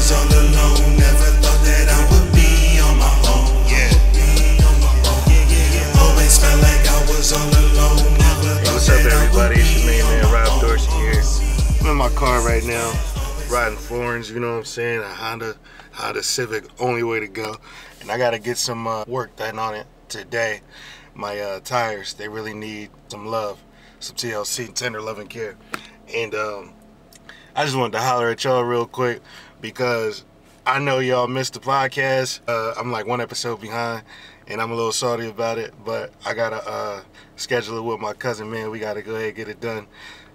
felt like I was all alone. Never thought that I would be on my own. Yeah. Always felt like I was all alone. Never Hey, what's up, that I would everybody? It's your be main on man, Rob. Dorsey here. I'm in my car right now, riding Florence. You know what I'm saying? A Honda, Honda Civic, only way to go. And I gotta get some uh, work done on it today. My uh, tires, they really need some love, some TLC, tender love and care. And um, I just wanted to holler at y'all real quick because I know y'all missed the podcast. Uh, I'm like one episode behind, and I'm a little salty about it. But I gotta uh, schedule it with my cousin. Man, we gotta go ahead and get it done,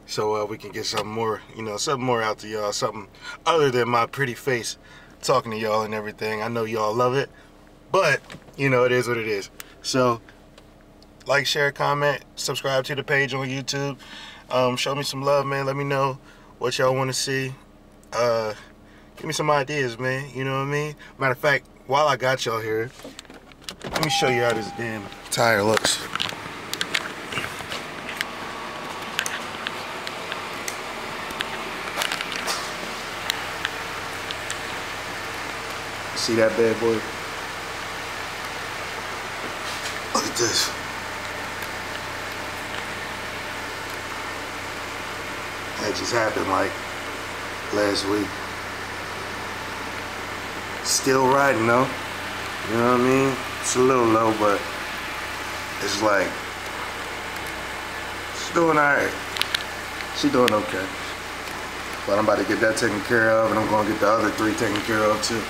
so uh, we can get something more, you know, something more out to y'all, something other than my pretty face talking to y'all and everything. I know y'all love it, but you know it is what it is. So, like, share, comment, subscribe to the page on YouTube. Um, show me some love, man. Let me know what y'all want to see. Uh, give me some ideas, man. You know what I mean? Matter of fact, while I got y'all here, let me show you how this damn tire looks. See that bad boy? Look at this. That just happened like last week. Still riding though. You know what I mean? It's a little low, but it's like she's doing alright. She's doing okay. But I'm about to get that taken care of, and I'm gonna get the other three taken care of too.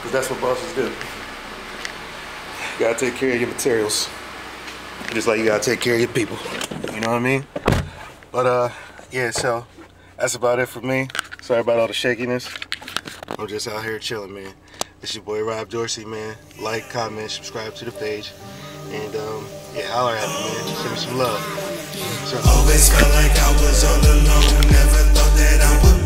Cause that's what bosses do. You gotta take care of your materials, just like you gotta take care of your people. You know what I mean? But uh, yeah. So that's about it for me. Sorry about all the shakiness. I'm just out here chilling, man. It's your boy Rob Dorsey, man. Like, comment, subscribe to the page, and um, yeah, holler at me, man. Just send me some love. So, Always felt like I was all alone. Never thought that I would